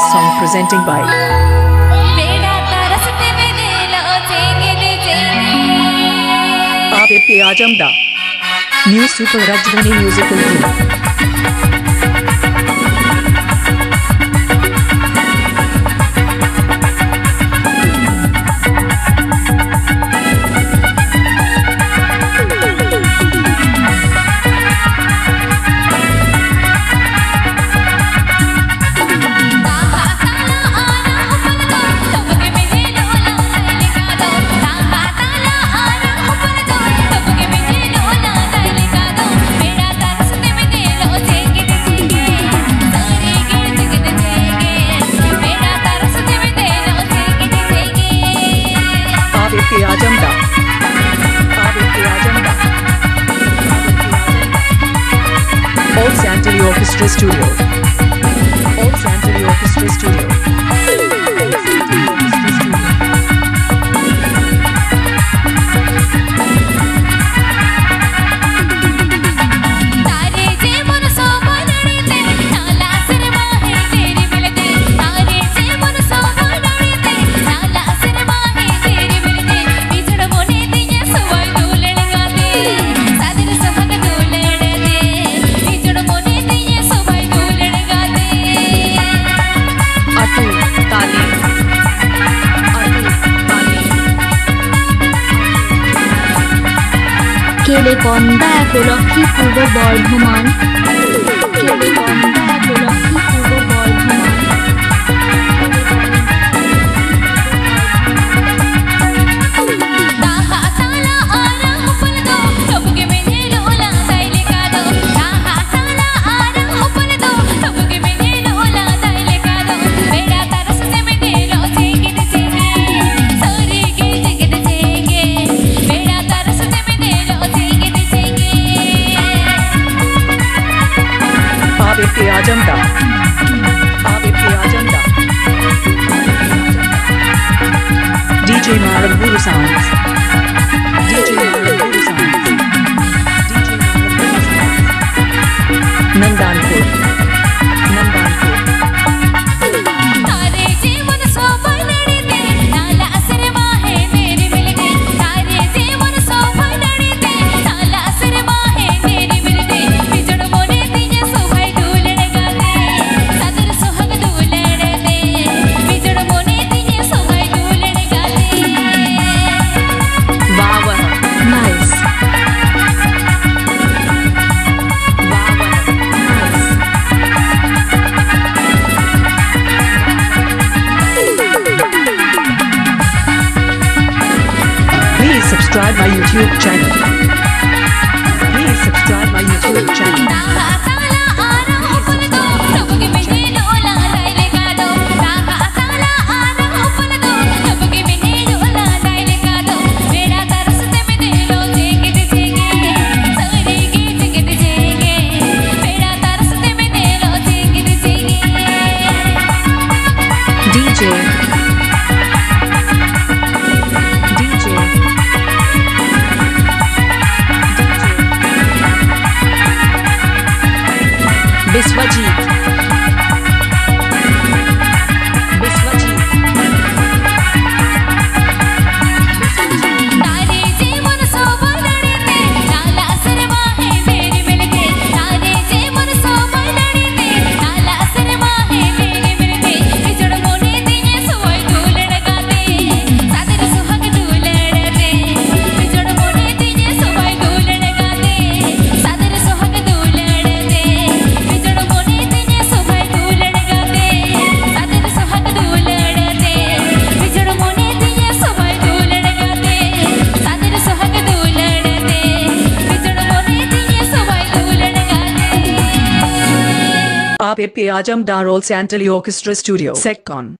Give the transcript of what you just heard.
this song presenting by आप आजमदा new super Rajdhani musical Old Santilli Orchestra Studio. Old Santilli Orchestra Studio. কন্দা একলক্ষী পূর্ব বর্ধমান কেন্দ্রীয় কন্দা একলক্ষী পূর্ব आजमदा आबिद के आजमदा DJ Maram Guru sounds subscribe my YouTube channel. Please subscribe my YouTube channel. Yeah. Swaggy. आप ए आज़म डारोल सेंटली ऑर्केस्ट्रा स्टूडियो सेकॉन